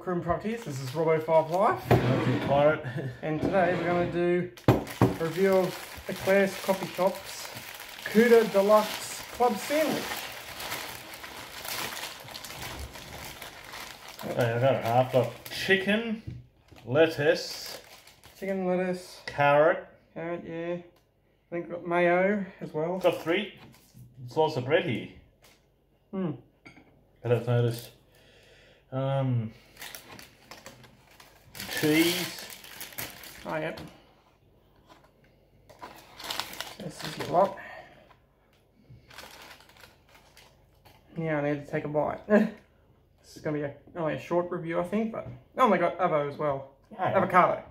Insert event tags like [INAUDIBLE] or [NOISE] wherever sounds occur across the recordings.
Crim Properties, this is Robbo 5 Life, Pirate. and today we're going to do a review of E'Claires Coffee Shop's Coota Deluxe Club Sandwich. Okay, I got I've got chicken, lettuce, Chicken, lettuce, carrot. carrot, yeah. I think we've got mayo as well. Got three slices of bread here. Hmm. I don't notice. Um, cheese. Oh, yep. This is your lot. Yeah, I need to take a bite. [LAUGHS] this is going to be a, only a short review, I think, but oh my god, avo as well. Yeah, Avocado.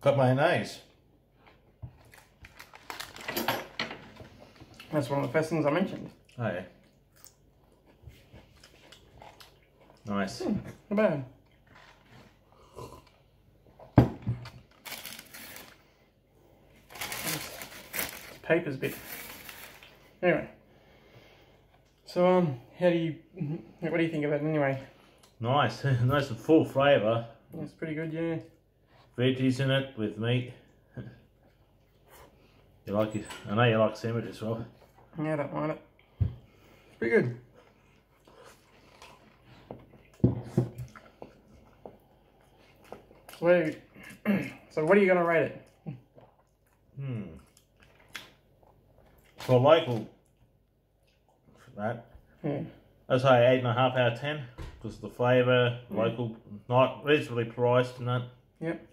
Got mayonnaise. That's one of the first things I mentioned. Oh yeah. Nice. Not bad. This paper's bit. Anyway. So um, how do you? What do you think of it anyway? Nice. [LAUGHS] nice and full flavour. It's pretty good, yeah. Veggies in it with meat. [LAUGHS] You like it? I know you like sandwich as well. Yeah, I don't mind it. It's pretty good. So, what are you, so what are you gonna rate it? Hmm. For local, for that, Yeah. I'd say eight and a half out of ten. Because the flavour, local, not reasonably priced and that. Yep.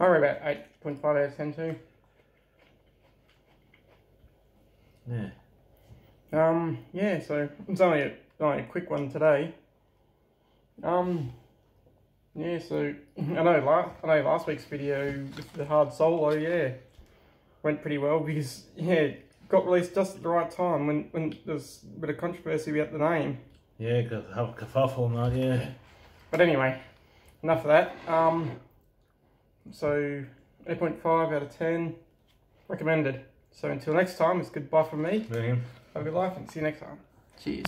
I rate about eight point five out of ten too. Yeah. Um, yeah, so it's only a, only a quick one today. Um, yeah, so I know last I know last week's video with the hard solo, yeah, went pretty well because yeah, got released just at the right time when when there's a bit of controversy about the name. Yeah, because have a kerfuffle and that, yeah. But anyway, enough of that. Um, so eight point five out of ten, recommended. So until next time, it's goodbye from me. Yeah. Have a good life and see you next time. Cheers.